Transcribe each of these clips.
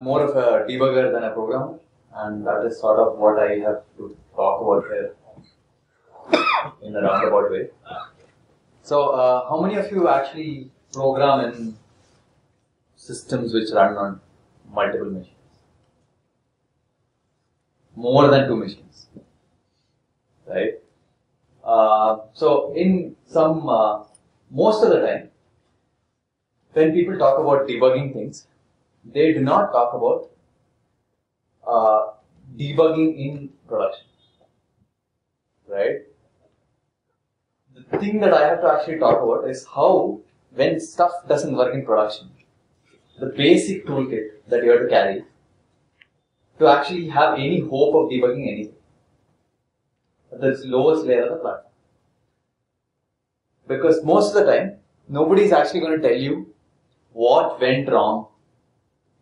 more of a debugger than a programmer, and that is sort of what I have to talk about here in a roundabout way. So, uh, how many of you actually program in systems which run on multiple machines? More than two machines, right? Uh, so, in some, uh, most of the time, when people talk about debugging things, they do not talk about uh, debugging in production, right? The thing that I have to actually talk about is how, when stuff doesn't work in production, the basic toolkit that you have to carry to actually have any hope of debugging anything at the lowest layer of the platform. Because most of the time, nobody is actually going to tell you what went wrong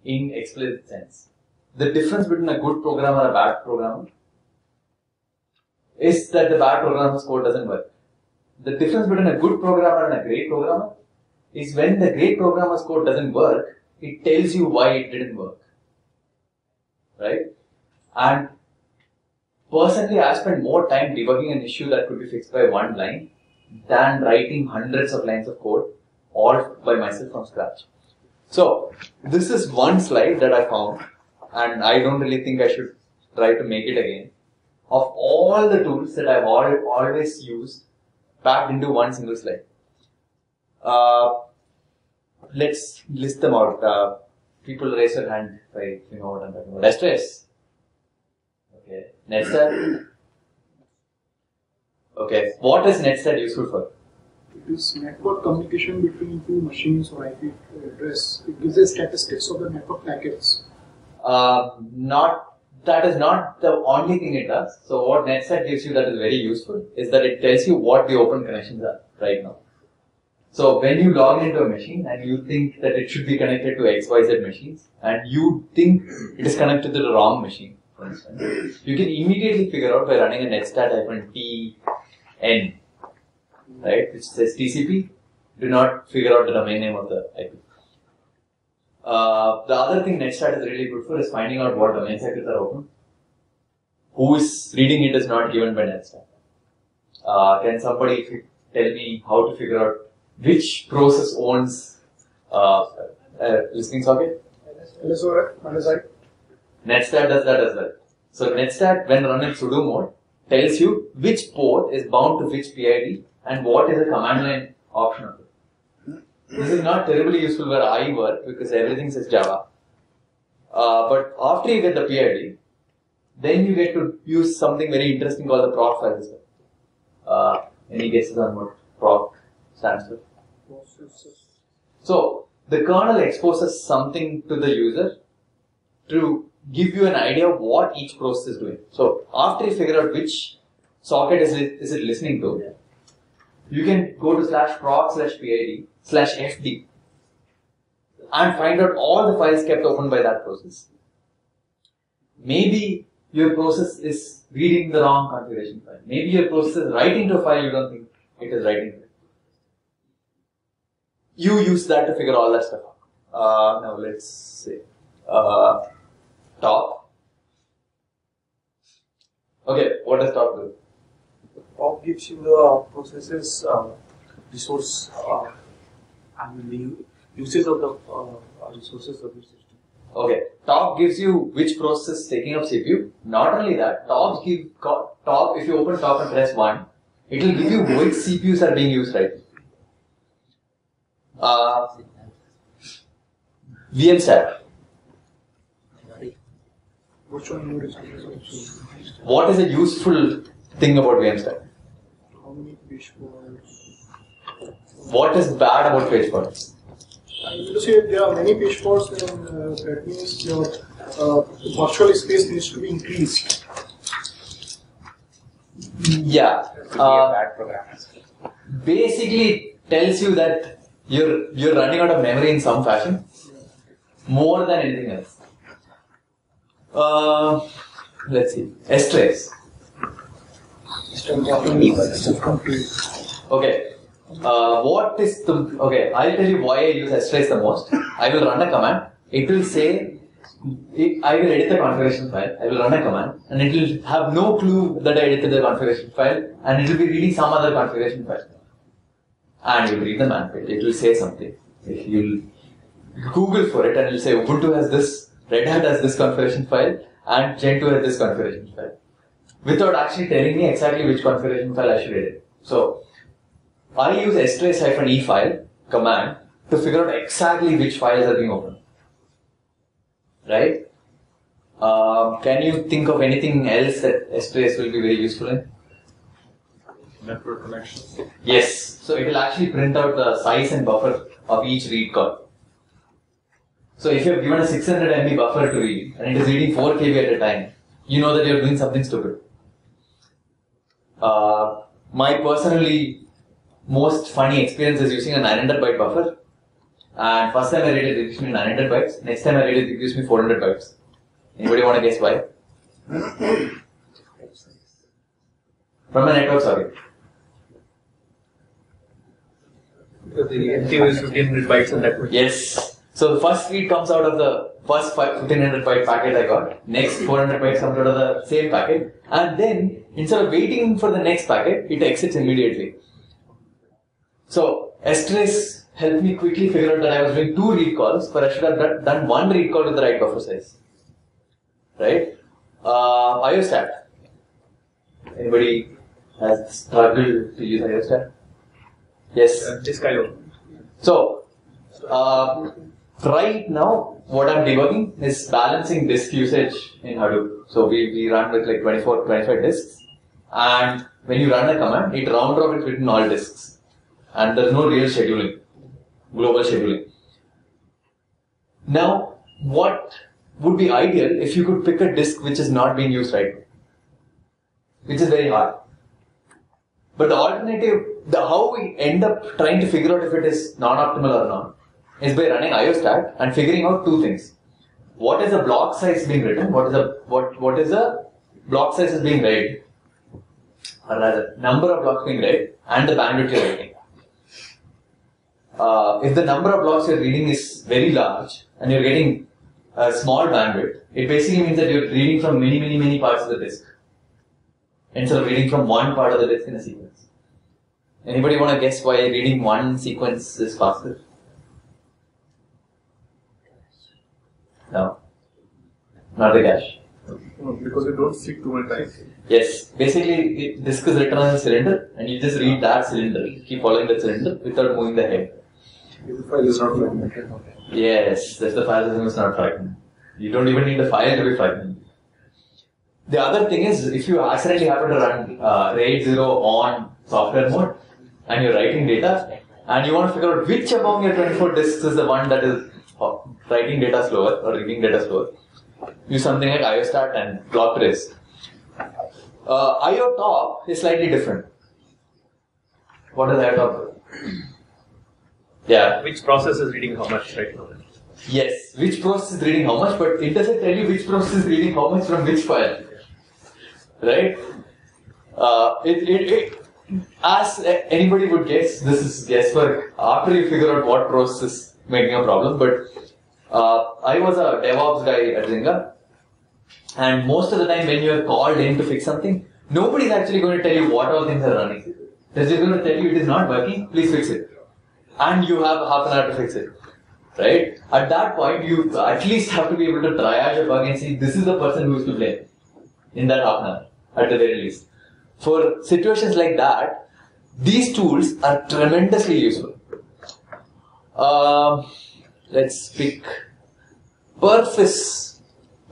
in explicit sense. The difference between a good programmer and a bad programmer is that the bad programmer's code doesn't work. The difference between a good programmer and a great programmer is when the great programmer's code doesn't work, it tells you why it didn't work. Right? And personally, I spend more time debugging an issue that could be fixed by one line than writing hundreds of lines of code all by myself from scratch. So, this is one slide that I found, and I don't really think I should try to make it again. Of all the tools that I've al- always used, packed into one single slide. Uh, let's list them out. Uh, people raise your hand if you know what I'm talking about. Strace. Okay. Netstat. Okay. What is Netstat useful for? It is network communication between two machines or IP address. It gives the statistics of the network packets. Uh, not that is not the only thing it does. So what NetStat gives you that is very useful is that it tells you what the open connections are right now. So when you log into a machine and you think that it should be connected to XYZ machines and you think it is connected to the wrong machine, for instance, you can immediately figure out by running a netstat-tn, right, which says TCP, do not figure out the domain name of the IP. Uh, the other thing NetStat is really good for is finding out what domain sockets are open. Who is reading it is not given by NetStat. Uh, can somebody tell me how to figure out which process owns uh, a listening socket? LSO. NetStat does that as well. So NetStat, when run in sudo mode, tells you which port is bound to which PID and what is the command line option of it. This is not terribly useful where I work because everything says Java. Uh, but after you get the PID, then you get to use something very interesting called the proc file system. Uh, any guesses on what proc stands for? So the kernel exposes something to the user to give you an idea of what each process is doing. So after you figure out which socket is it, is it listening to, you can go to slash proc slash PID slash FD and find out all the files kept open by that process. Maybe your process is reading the wrong configuration file. Maybe your process is writing to a file you don't think it is writing to. You use that to figure all that stuff out. Uh, now let's see. Uh, top. Okay, what does top do? Top gives you the processes uh, resource uh, mean the usage of the uh, resources of the system. Okay, top gives you which process is taking up CPU. Not only that, top give top if you open top and press one, it will give you which CPUs are being used right. Uh, vmstat. Virtual node is also. What is a useful thing about vmstat? How many page faults? What is bad about page faults? You see, if there are many page faults, then uh, that means your uh, virtual space needs to be increased. Yeah. Uh, basically it tells you that you're you're running out of memory in some fashion more than anything else. Uh, let's see. Okay. Uh, what is the okay? I'll tell you why I use S-trace the most. I will run a command. It will say I will edit the configuration file, I will run a command, and it will have no clue that I edited the configuration file, and it will be reading some other configuration file. And you read the man page, it will say something. If you'll Google for it, and it will say Ubuntu has this, Red Hat has this configuration file, and Gentoo has this configuration file. Without actually telling me exactly which configuration file I should edit. So, I use strace-e file command to figure out exactly which files are being opened. Right? Um, can you think of anything else that strace will be very useful in? Network connections. Yes. So it will actually print out the size and buffer of each read call. So if you have given a 600 MB buffer to read and it is reading 4 KB at a time, you know that you are doing something stupid. Uh, my personally most funny experience is using a 900 byte buffer. And first time I read it, it gives me 900 bytes. Next time I read it, it gives me 400 bytes. Anybody want to guess why? From a network, sorry. Because the MTU is 1500 bytes that would Yes. So the first read comes out of the first 1500 byte packet I got. Next 400 bytes comes out of the same packet. And then instead of waiting for the next packet, it exits immediately. So strace helped me quickly figure out that I was doing two read calls, but I should have done- one read call with the right buffer size. Right? Uh, IOStat. Anybody has struggled to use IOStat? Yes. uh, disk IO. So, uh, right now, what I'm debugging is balancing disk usage in Hadoop. So we, we run with like 24, 25 disks. And when you run a command, it round robins between all disks. And there's no real scheduling, global scheduling. Now, what would be ideal if you could pick a disk which is not being used right now? Which is very hard. But the alternative, the how we end up trying to figure out if it is non-optimal or not, is by running IOStat and figuring out two things. What is the block size being written? What is the what what is the block size is being read? Or rather, number of blocks being read and the bandwidth you're reading. Uh, if the number of blocks you're reading is very large and you're getting a small bandwidth, it basically means that you're reading from many, many, many parts of the disk instead of reading from one part of the disk in a sequence. Anybody want to guess why reading one sequence is faster? No. Not the cache. No, because you don't seek too many times. Yes. Basically, it, disk is written on a cylinder and you just read that cylinder. Keep following that cylinder without moving the head. The file is not fragmented. Yes, that's the file system is not fragmented. You don't even need the file to be fragmented. The other thing is, if you accidentally happen to run uh, RAID 0 on software mode and you're writing data and you want to figure out which among your 24 disks is the one that is writing data slower or reading data slower, use something like IOStat and blktrace. Uh, IO top is slightly different. What does IO top do? Yeah, Which process is reading how much right now? Yes, which process is reading how much, but it doesn't tell you which process is reading how much from which file. Right? Uh, it, it, it, as anybody would guess, this is guesswork after you figure out what process is making a problem. But uh, I was a DevOps guy at Zynga, and most of the time when you are called in to fix something, nobody is actually going to tell you what all things are running. They're just going to tell you it is not working, please fix it. And you have half an hour to fix it right? At that point, you at least have to be able to triage a bug and see this is the person who is to blame in that half an hour, at the very least. For situations like that, these tools are tremendously useful. Um, let's pick Perf is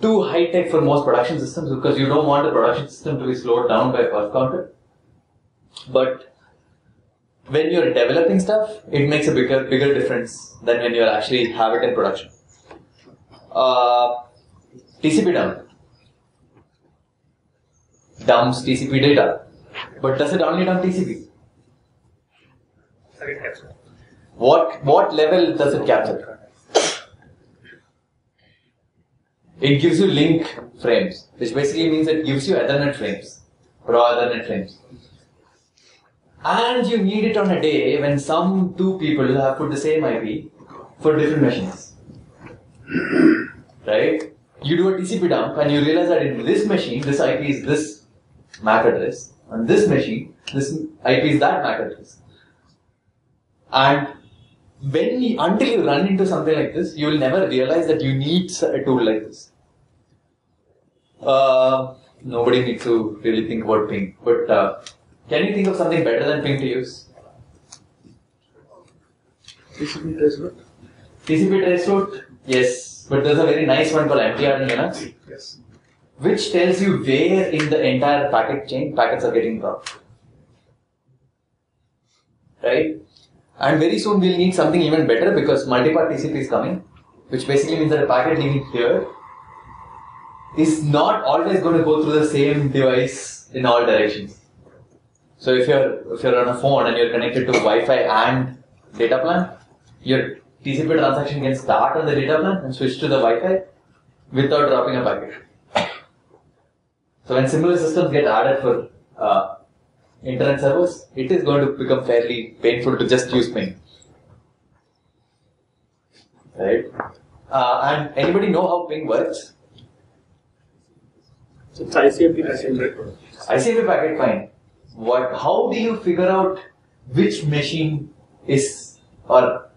too high tech for most production systems because you don't want the production system to be slowed down by perf counter. But when you're developing stuff, it makes a bigger bigger difference than when you actually have it in production. Uh, TCP dump dumps TCP data, but does it only dump TCP? What what level does it capture? It gives you link frames, which basically means it gives you Ethernet frames, raw Ethernet frames. And you need it on a day when some two people have put the same IP for different machines. right? you do a TCP dump and you realize that in this machine, this IP is this MAC address, and this machine, this IP is that MAC address. And when until you run into something like this, you will never realize that you need a tool like this. Uh, nobody needs to really think about ping, but uh, can you think of something better than ping to use? TCP traceroute. TCP traceroute, yes, but there's a very nice one called MTR in Linux, Yes. which tells you where in the entire packet chain packets are getting dropped. Right? And very soon we'll need something even better because multipath TCP is coming, which basically means that a packet leaving here is not always going to go through the same device in all directions. So if you're if you're on a phone and you're connected to Wi-Fi and data plan, your TCP transaction can start on the data plan and switch to the Wi-Fi without dropping a packet. So when similar systems get added for uh, internet servers, it is going to become fairly painful to just use ping. Right? Uh, and anybody know how ping works? So it's ICMP message. ICMP packet fine. What? How do you figure out which machine is or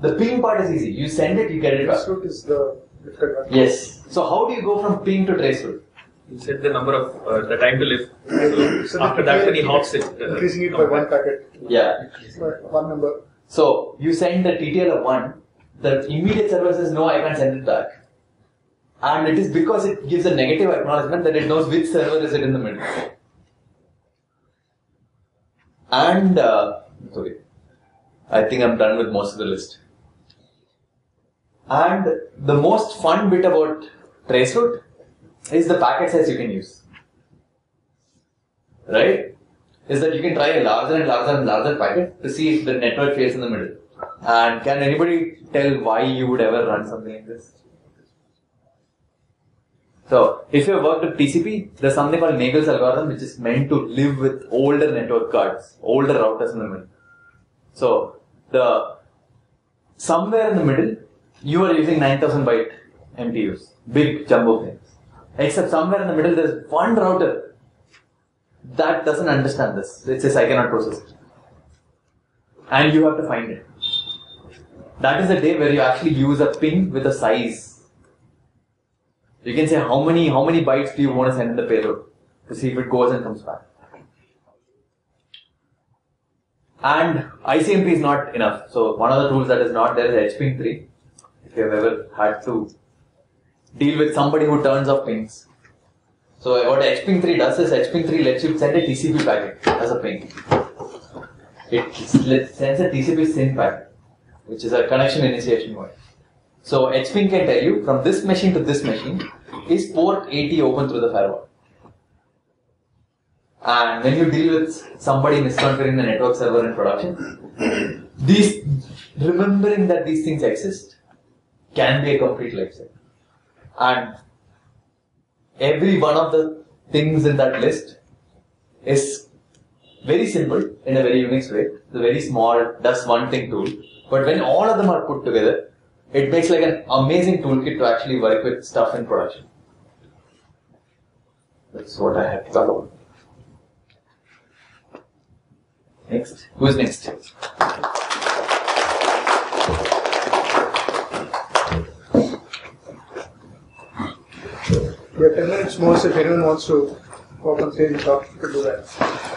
the ping part is easy. You send it, you get it back. Traceroute is the difficult one. Yes. So how do you go from ping to traceroute? You set the number of uh, the time to live. So So after that, when he hops it, uh, Increasing it by one packet, Yeah. by one number. So you send the TTL of one. The immediate server says no, I can't send it back. And it is because it gives a negative acknowledgement that it knows which server is it in the middle. And uh, sorry, I think I'm done with most of the list. And the most fun bit about traceroute is the packet size you can use. Right? Is that you can try a larger and larger and larger packet to see if the network fails in the middle. And can anybody tell why you would ever run something like this? So, if you have worked with TCP, there's something called Nagle's algorithm which is meant to live with older network cards, older routers in the middle. So, the somewhere in the middle, you are using 9000 byte MTUs, big jumbo things. Except somewhere in the middle, there's one router that doesn't understand this. It says I cannot process it, and you have to find it. That is the day where you actually use a ping with a size. You can say how many how many bytes do you want to send in the payload to see if it goes and comes back. And ICMP is not enough. So one of the tools that is not there is HPing 3. If you have ever had to deal with somebody who turns off pings. So what HPing 3 does is HPing 3 lets you send a TCP packet as a ping. It sends a TCP SYN packet, which is a connection initiation point. So HPing can tell you from this machine to this machine is port 80 open through the firewall. And when you deal with somebody misconfiguring the network server in production, these remembering that these things exist can be a complete lifesaver. And every one of the things in that list is very simple in a very Unix way. It's a very small, does one thing tool. But when all of them are put together, it makes like an amazing toolkit to actually work with stuff in production. That's what I have to talk about. Next. Who's next? We have 10 minutes more, so if anyone wants to walk on stage and talk, you can do that.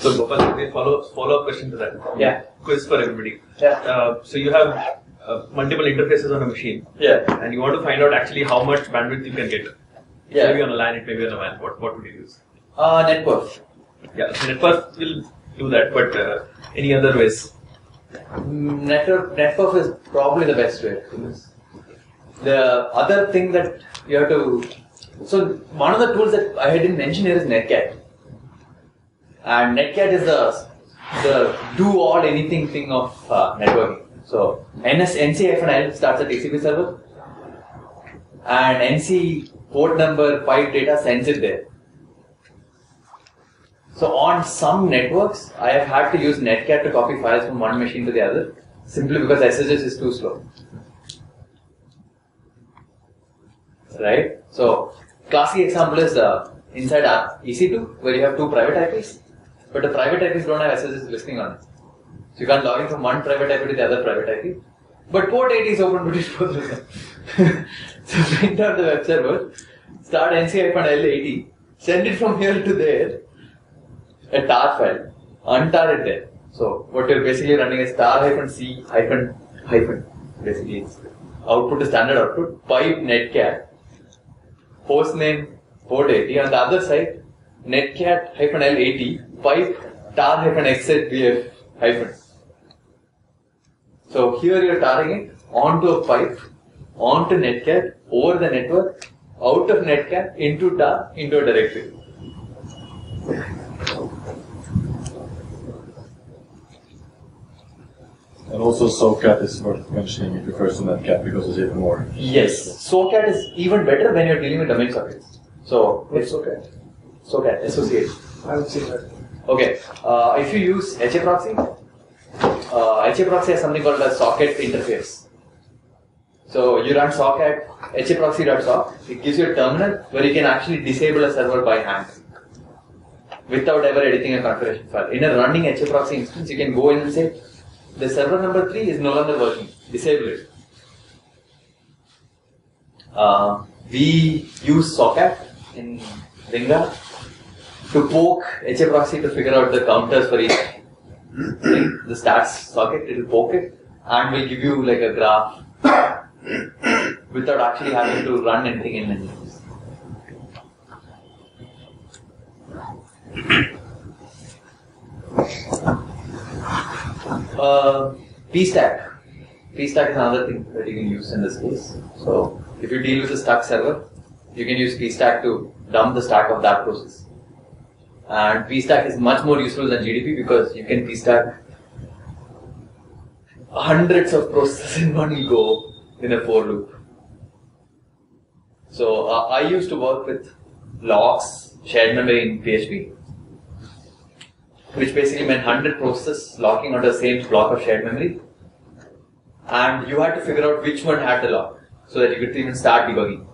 So Gopal, a follow follow up question to that. Yeah. Quiz for everybody. Yeah. Uh, so you have uh, multiple interfaces on a machine, Yeah. and you want to find out actually how much bandwidth you can get. Yeah. Maybe on a LAN, it may be on a WAN. What what would you use? Uh, network. Yeah. So network will do that, but uh, any other ways? Mm, Network, network is probably the best way. The other thing that you have to, so one of the tools that I didn't mention here is Netcat, and Netcat is the the do all anything thing of uh, networking. So NS NC-L starts a TCP server, and NC port number five data sends it there. So on some networks, I have had to use Netcat to copy files from one machine to the other. simply because SSH is too slow. Right? So, classic example is uh, inside app EC2 where you have two private IPs, but the private IPs don't have SSH listening on it. So you can't log in from one private IP to the other private IP. But port 80 is open between both of them. so print out the web server, start nc-l80, send it from here to there, a tar file, untar it there. So what you're basically running is tar hyphen c hyphen hyphen. Basically, it's output is standard output, pipe netcat, host name port 80. On the other side, netcat hyphen l80, pipe tar hyphen xzbf hyphen. So here you're tarring it onto a pipe, onto netcat, over the network, out of netcat, into tar, into a directory. And also SOCAT is worth mentioning if you first to NetCat because it's even more. Yes. SOCAT is even better when you're dealing with domain sockets. So It's okay. SOCAT, associate. I would say that. Okay. Uh, if you use HA proxy, uh, HA has something called a socket interface. So you run socat haproxy.sock. It gives you a terminal where you can actually disable a server by hand without ever editing a configuration file. In a running haproxy instance, you can go in and say the server number three is no longer working. Disable it. Uh, we use socket in Zynga to poke HAproxy to figure out the counters for each thing. the stats socket, it will poke it and will give you like a graph without actually having to run anything in menus. Uh, pstack. pstack is another thing that you can use in this case. So if you deal with a stuck server, you can use pstack to dump the stack of that process. And pstack is much more useful than GDB because you can pstack hundreds of processes in one go in a for loop. So uh, I used to work with locks, shared memory in PHP, which basically meant 100 processes locking onto the same block of shared memory. And you had to figure out which one had the lock so that you could even start debugging.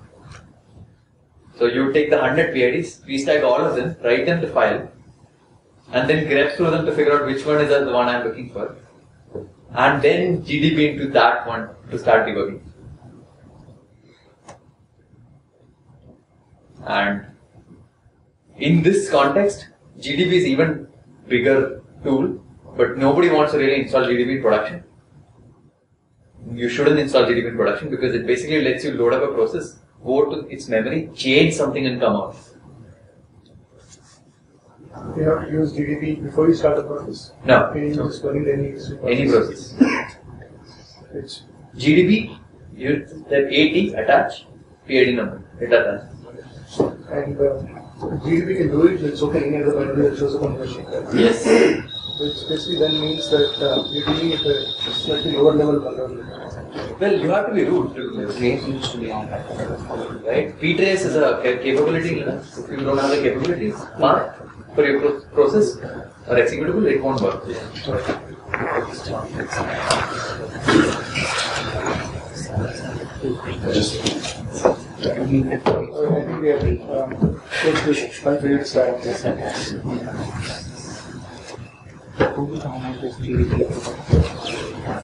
So you take the 100 PIDs, pstack all of them, write them to file, and then grep through them to figure out which one is the one I'm looking for. And then GDB into that one to start debugging. And in this context, GDB is even bigger tool, but nobody wants to really install GDB in production. You shouldn't install GDB in production because it basically lets you load up a process, go to its memory, change something and come out. You have to use GDB before you start the process. No, Can you use only any any process. GDB, you that AT attach, PID number, it attaches. and uh, GDB can do it. It's okay. Any other binary that shows up on the machine. Yes. Which basically then means that uh, you're dealing with a slightly lower level vulnerability. Well, you have to be root to do this. Right? ptrace is a ca- capability. If you don't have the capabilities, mark for your process or executable, it won't work. Uh, I think we have um, put this configured stack.